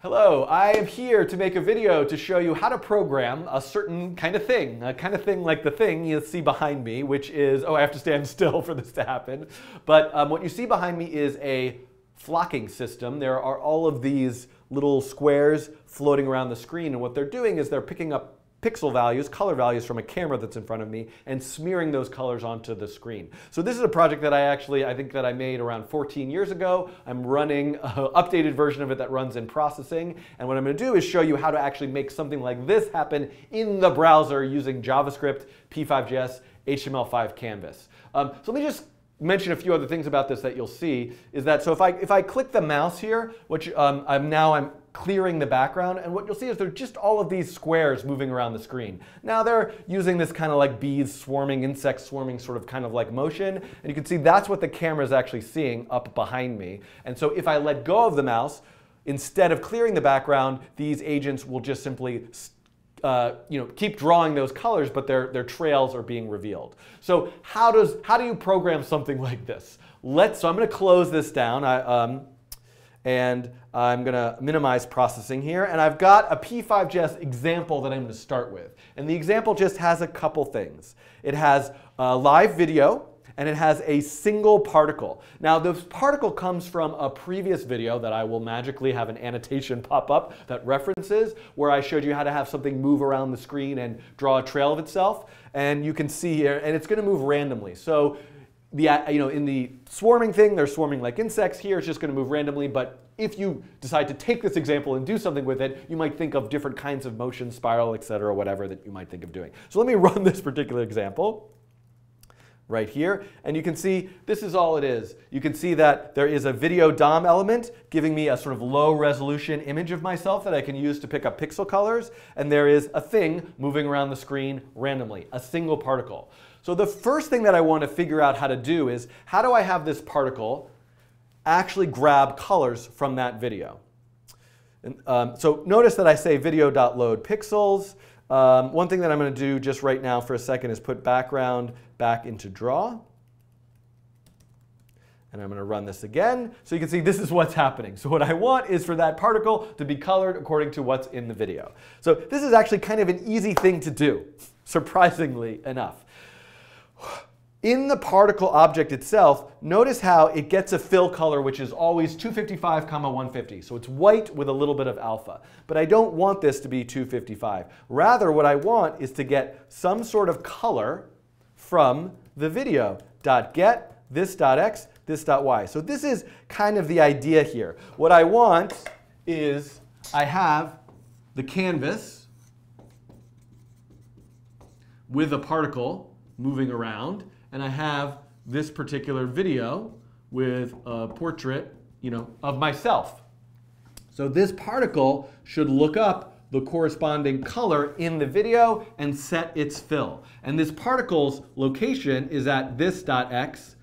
Hello, I am here to make a video to show you how to program a certain kind of thing, a kind of thing like the thing you see behind me, which is, oh, I have to stand still for this to happen. But um, what you see behind me is a flocking system. There are all of these little squares floating around the screen, and what they're doing is they're picking up pixel values, color values from a camera that's in front of me and smearing those colors onto the screen. So this is a project that I actually, I think that I made around 14 years ago. I'm running an updated version of it that runs in processing. And what I'm gonna do is show you how to actually make something like this happen in the browser using JavaScript, P5JS, HTML5 Canvas. Um, so let me just mention a few other things about this that you'll see is that so if I if I click the mouse here, which um, I'm now I'm clearing the background, and what you'll see is there are just all of these squares moving around the screen. Now they're using this kind of like bees swarming, insects swarming sort of kind of like motion, and you can see that's what the camera is actually seeing up behind me. And so if I let go of the mouse, instead of clearing the background, these agents will just simply uh, you know, keep drawing those colors, but their, their trails are being revealed. So how, does, how do you program something like this? Let's, so I'm going to close this down. I, um, and I'm going to minimize processing here. And I've got a P5JS example that I'm going to start with. And the example just has a couple things. It has a live video, and it has a single particle. Now this particle comes from a previous video that I will magically have an annotation pop up that references where I showed you how to have something move around the screen and draw a trail of itself. And you can see here, and it's going to move randomly. So the, uh, you know, in the swarming thing, they're swarming like insects. Here, it's just going to move randomly. But if you decide to take this example and do something with it, you might think of different kinds of motion, spiral, et cetera, whatever that you might think of doing. So let me run this particular example right here. And you can see this is all it is. You can see that there is a video DOM element giving me a sort of low resolution image of myself that I can use to pick up pixel colors. And there is a thing moving around the screen randomly, a single particle. So the first thing that I want to figure out how to do is how do I have this particle actually grab colors from that video? Um, so notice that I say video.load pixels. Um, one thing that I'm going to do just right now for a second is put background back into draw. And I'm going to run this again. So you can see this is what's happening. So what I want is for that particle to be colored according to what's in the video. So this is actually kind of an easy thing to do, surprisingly enough. In the particle object itself, notice how it gets a fill color which is always 255, comma 150. So it's white with a little bit of alpha. But I don't want this to be 255. Rather, what I want is to get some sort of color from the video. Dot get, this dot x, this dot y. So this is kind of the idea here. What I want is I have the canvas with a particle moving around, and I have this particular video with a portrait, you know, of myself. So this particle should look up the corresponding color in the video and set its fill. And this particle's location is at this dot x,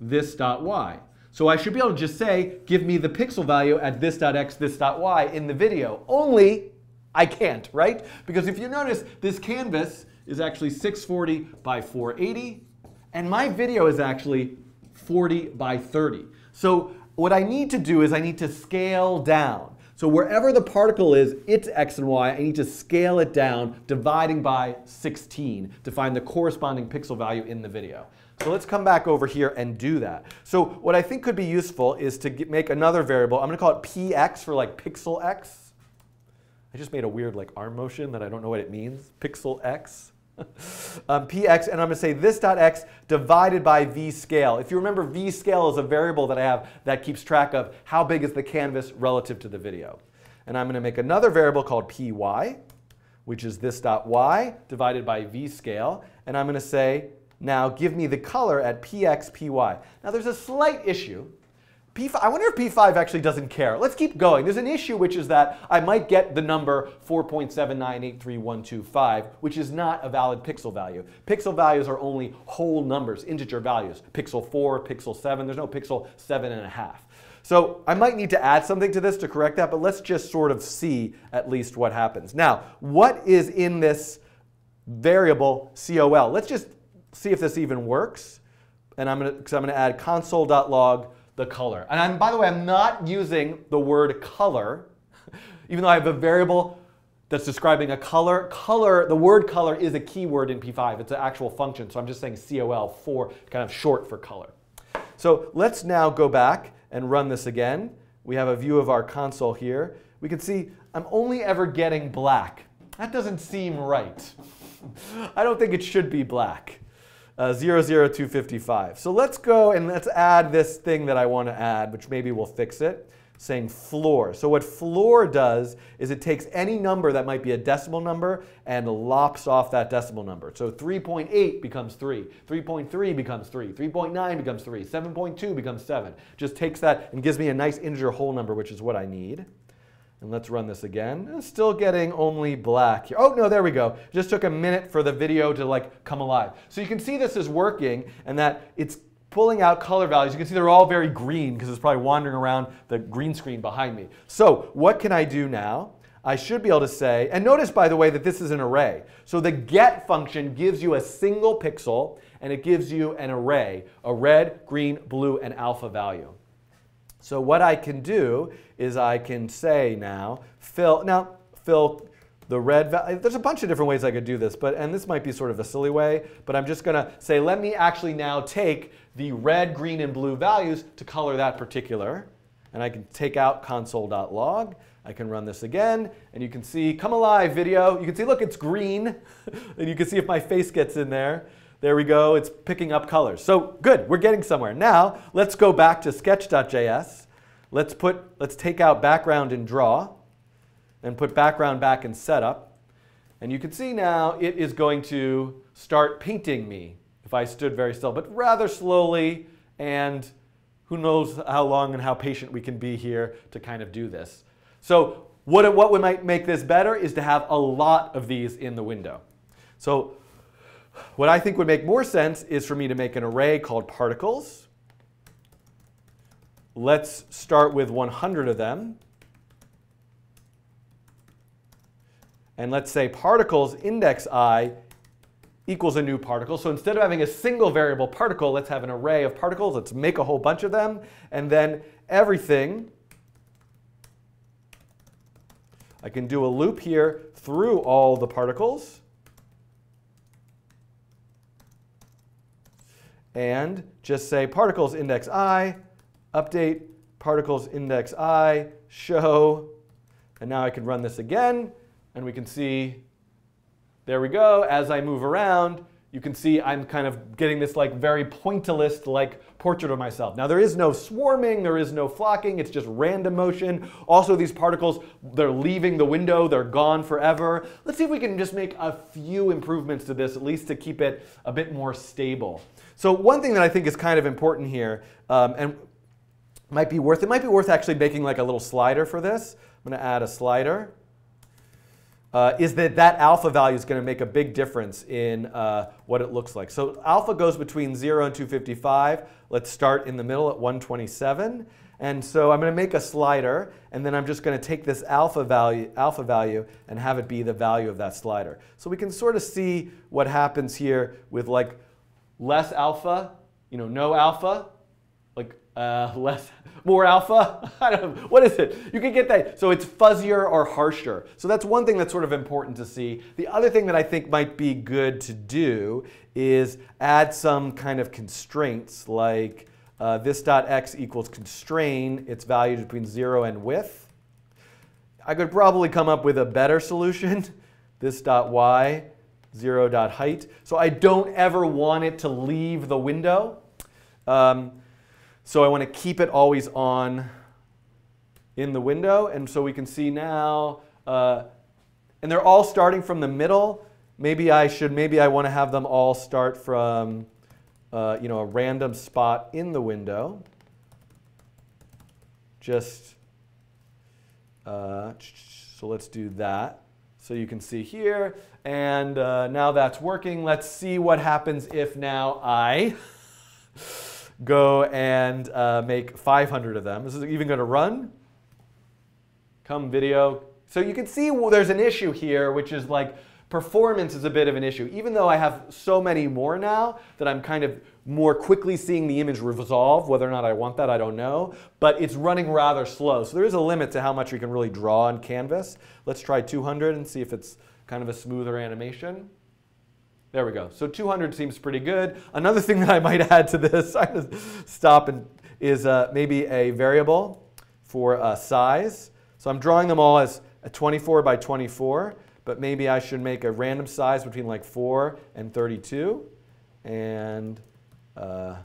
this dot y. So I should be able to just say, give me the pixel value at this dot x, this dot y in the video. Only I can't, right? Because if you notice, this canvas is actually 640 by 480, and my video is actually 40 by 30. So what I need to do is I need to scale down. So wherever the particle is, its x and y, I need to scale it down, dividing by 16 to find the corresponding pixel value in the video. So let's come back over here and do that. So what I think could be useful is to get, make another variable. I'm going to call it px for like pixel x. I just made a weird like arm motion that I don't know what it means. Pixel x. um, px, and I'm going to say this dot x divided by v scale. If you remember, v scale is a variable that I have that keeps track of how big is the canvas relative to the video. And I'm going to make another variable called py, which is this dot y divided by v scale. And I'm going to say, now give me the color at px, py. Now there's a slight issue P5, I wonder if P5 actually doesn't care. Let's keep going. There's an issue, which is that I might get the number 4.7983125, which is not a valid pixel value. Pixel values are only whole numbers, integer values. Pixel 4, pixel 7, there's no pixel 7 and a half. So I might need to add something to this to correct that, but let's just sort of see at least what happens. Now, what is in this variable COL? Let's just see if this even works. And I'm going to, I'm going to add console.log the color. And I'm, by the way, I'm not using the word color Even though I have a variable that's describing a color, color, the word color is a keyword in P5. It's an actual function, so I'm just saying COL for kind of short for color. So let's now go back and run this again. We have a view of our console here. We can see I'm only ever getting black. That doesn't seem right. I don't think it should be black. Uh, 00255. So let's go and let's add this thing that I want to add, which maybe will fix it, saying floor. So what floor does is it takes any number that might be a decimal number and lops off that decimal number. So 3.8 becomes 3, 3.3 becomes 3, 3.9 becomes 3, 7.2 becomes 7. Just takes that and gives me a nice integer whole number, which is what I need. And let's run this again. Still getting only black here. Oh, no, there we go. Just took a minute for the video to like come alive. So you can see this is working and that it's pulling out color values. You can see they're all very green because it's probably wandering around the green screen behind me. So what can I do now? I should be able to say, and notice by the way that this is an array. So the get function gives you a single pixel and it gives you an array, a red, green, blue, and alpha value. So what I can do is I can say now, fill, now fill the red, value. there's a bunch of different ways I could do this, but, and this might be sort of a silly way, but I'm just gonna say, let me actually now take the red, green, and blue values to color that particular. And I can take out console.log. I can run this again, and you can see, come alive video. You can see, look, it's green. and you can see if my face gets in there. There we go, it's picking up colors. So good, we're getting somewhere. Now, let's go back to sketch.js. Let's put, let's take out background in draw and put background back in setup. And you can see now it is going to start painting me if I stood very still, but rather slowly and who knows how long and how patient we can be here to kind of do this. So what, what might make this better is to have a lot of these in the window. So what I think would make more sense is for me to make an array called particles. Let's start with 100 of them. And let's say particles index i equals a new particle. So instead of having a single variable particle, let's have an array of particles. Let's make a whole bunch of them. And then everything, I can do a loop here through all the particles. And just say particles index i, update particles index i, show, and now I can run this again, and we can see, there we go, as I move around, you can see I'm kind of getting this like very pointillist like portrait of myself. Now there is no swarming, there is no flocking, it's just random motion. Also these particles, they're leaving the window, they're gone forever. Let's see if we can just make a few improvements to this, at least to keep it a bit more stable. So one thing that I think is kind of important here, um, and might be worth, it might be worth actually making like a little slider for this. I'm gonna add a slider uh, is that that alpha value is going to make a big difference in uh, what it looks like. So alpha goes between 0 and 255. Let's start in the middle at 127. And so I'm going to make a slider, and then I'm just going to take this alpha value, alpha value and have it be the value of that slider. So we can sort of see what happens here with like less alpha, you know, no alpha, like uh, less, more alpha. I don't. What is it? You can get that. So it's fuzzier or harsher. So that's one thing that's sort of important to see. The other thing that I think might be good to do is add some kind of constraints like uh, this dot x equals constrain its value between 0 and width. I could probably come up with a better solution. this dot y, 0 dot height. So I don't ever want it to leave the window. Um, so I want to keep it always on in the window. And so we can see now, uh, and they're all starting from the middle. Maybe I should, maybe I want to have them all start from, uh, you know, a random spot in the window. Just, uh, so let's do that. So you can see here, and uh, now that's working. Let's see what happens if now I go and uh, make 500 of them. Is this is even going to run. Come video. So you can see well, there's an issue here, which is like Performance is a bit of an issue. Even though I have so many more now that I'm kind of more quickly seeing the image resolve, whether or not I want that, I don't know. But it's running rather slow. So there is a limit to how much we can really draw on canvas. Let's try 200 and see if it's kind of a smoother animation. There we go. So 200 seems pretty good. Another thing that I might add to this, I just stop and is uh, maybe a variable for uh, size. So I'm drawing them all as a 24 by 24 but maybe I should make a random size between like 4 and 32. And uh,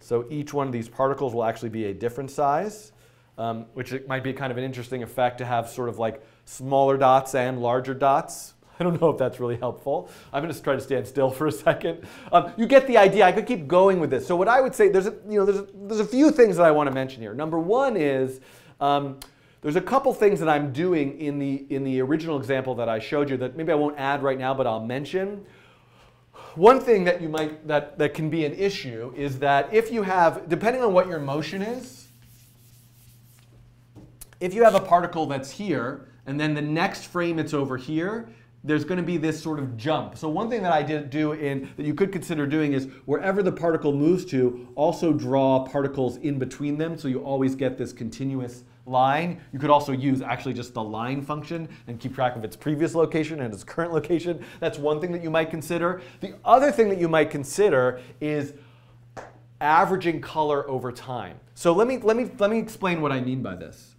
so each one of these particles will actually be a different size, um, which might be kind of an interesting effect to have sort of like smaller dots and larger dots. I don't know if that's really helpful. I'm going to try to stand still for a second. Um, you get the idea. I could keep going with this. So what I would say, there's a, you know, there's a, there's a few things that I want to mention here. Number one is um, there's a couple things that I'm doing in the, in the original example that I showed you that maybe I won't add right now, but I'll mention. One thing that you might that, that can be an issue is that if you have, depending on what your motion is, if you have a particle that's here, and then the next frame it's over here, there's going to be this sort of jump. So one thing that I did do in that you could consider doing is wherever the particle moves to, also draw particles in between them so you always get this continuous line. You could also use actually just the line function and keep track of its previous location and its current location. That's one thing that you might consider. The other thing that you might consider is averaging color over time. So let me, let me, let me explain what I mean by this.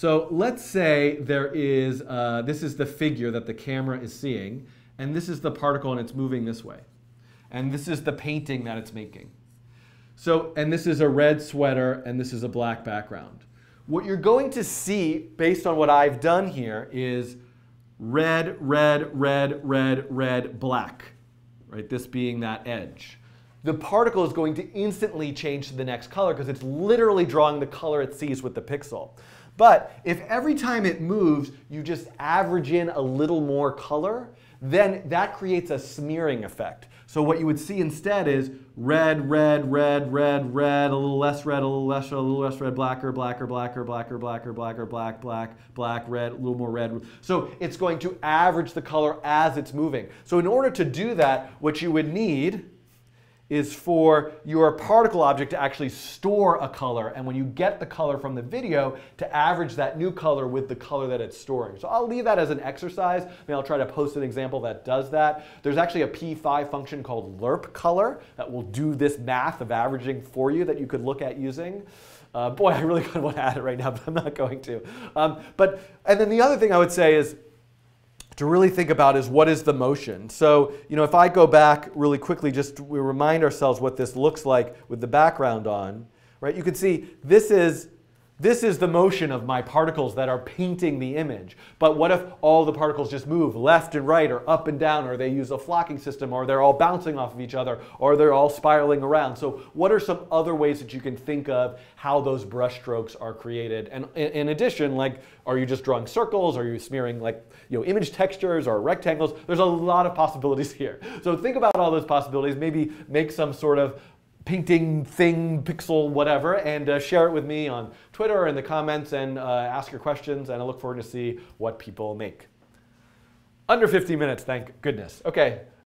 So let's say there is, uh, this is the figure that the camera is seeing, and this is the particle and it's moving this way. And this is the painting that it's making. So, and this is a red sweater and this is a black background. What you're going to see, based on what I've done here, is red, red, red, red, red, black, right? This being that edge. The particle is going to instantly change to the next color because it's literally drawing the color it sees with the pixel. But if every time it moves, you just average in a little more color, then that creates a smearing effect. So what you would see instead is red, red, red, red, red, a little less red, a little less red, a little less red, blacker, blacker, blacker, blacker, blacker, blacker, black, black, black, red, a little more red. So it's going to average the color as it's moving. So in order to do that, what you would need is for your particle object to actually store a color. And when you get the color from the video, to average that new color with the color that it's storing. So I'll leave that as an exercise. Maybe I'll try to post an example that does that. There's actually a P5 function called lerp color that will do this math of averaging for you that you could look at using. Uh, boy, I really kind of want to add it right now, but I'm not going to. Um, but, and then the other thing I would say is, to really think about is what is the motion. So, you know, if I go back really quickly, just we remind ourselves what this looks like with the background on, right? You can see this is this is the motion of my particles that are painting the image. But what if all the particles just move left and right or up and down or they use a flocking system or they're all bouncing off of each other or they're all spiraling around? So what are some other ways that you can think of how those brush strokes are created? And in addition, like, are you just drawing circles? Are you smearing like, you know, image textures or rectangles? There's a lot of possibilities here. So think about all those possibilities, maybe make some sort of painting thing, pixel, whatever, and uh, share it with me on Twitter or in the comments and uh, ask your questions. And I look forward to see what people make. Under 50 minutes, thank goodness. Okay,